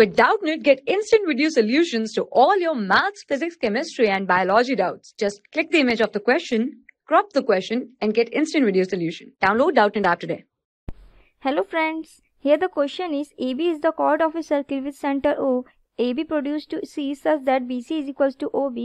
With Doubtnut, get instant video solutions to all your maths, physics, chemistry, and biology doubts. Just click the image of the question, crop the question, and get instant video solution. Download Doubtnut app today. Hello friends, here the question is AB is the chord of a circle with center O. AB produced to C such that BC is equals to OB.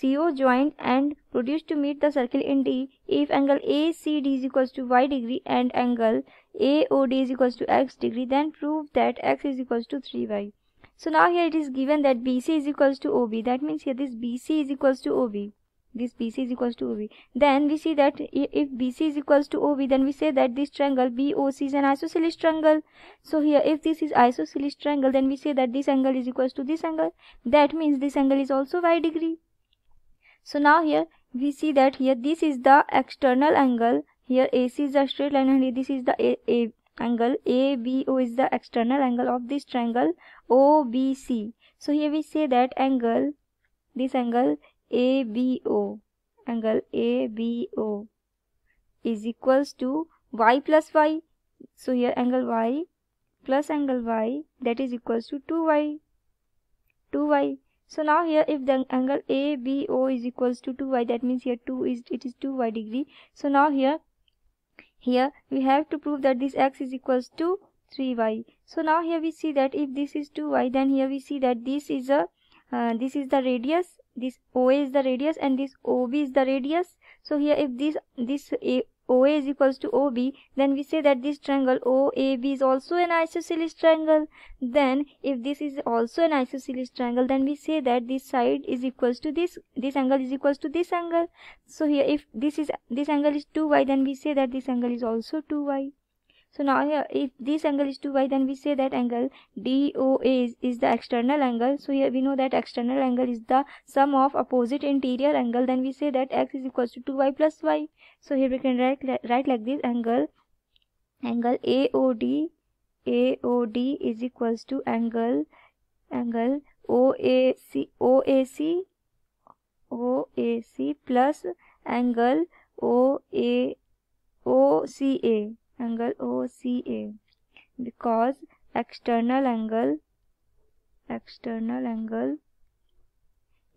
CO joined and produced to meet the circle in D if angle ACD is equals to Y degree and angle AOD is equals to X degree then prove that X is equals to 3Y. So now here it is given that BC is equals to OB. That means here this BC is equals to OB. This BC is equals to OB. Then we see that if BC is equals to OB, then we say that this triangle BOC is an isosceles triangle. So here if this is isosceles triangle, then we say that this angle is equals to this angle. That means this angle is also y degree. So now here we see that here this is the external angle. Here AC is the straight line and this is the A, A angle ABO is the external angle of this triangle OBC. So here we say that angle, this angle ABO, angle ABO is equals to y plus y. So here angle y plus angle y that is equals to 2y. 2y. So now here if the angle ABO is equals to 2y that means here 2 is it is 2y degree. So now here here we have to prove that this x is equals to 3y. So now here we see that if this is 2y then here we see that this is a uh, this is the radius this OA is the radius and this OB is the radius. So here if this this a, OA is equals to OB then we say that this triangle OAB is also an isosceles triangle. Then if this is also an isosceles triangle then we say that this side is equals to this this angle is equals to this angle. So here if this is this angle is 2y then we say that this angle is also 2y. So now here if this angle is 2y then we say that angle DOA is, is the external angle. So here we know that external angle is the sum of opposite interior angle. Then we say that x is equals to 2y plus y. So here we can write, write like this angle angle AOD AOD is equals to angle angle OAC OAC OAC plus angle OA OCA angle OCA because external angle external angle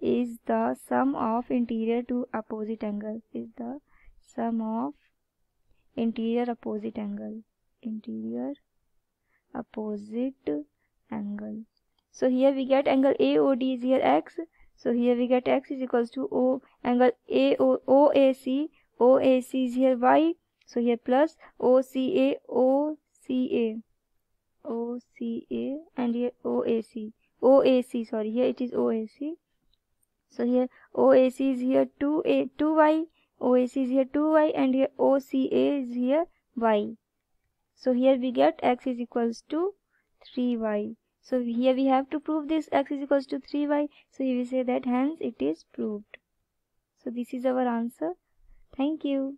is the sum of interior to opposite angle is the sum of interior opposite angle interior opposite angle. So here we get angle AOD is here x. So here we get x is equals to O angle AO OAC OAC is here y so here plus OCA, OCA, OCA and here OAC, OAC sorry here it is OAC. So here OAC is here 2A, 2Y, OAC is here 2Y and here OCA is here Y. So here we get x is equals to 3y. So here we have to prove this x is equals to 3y. So we say that hence it is proved. So this is our answer. Thank you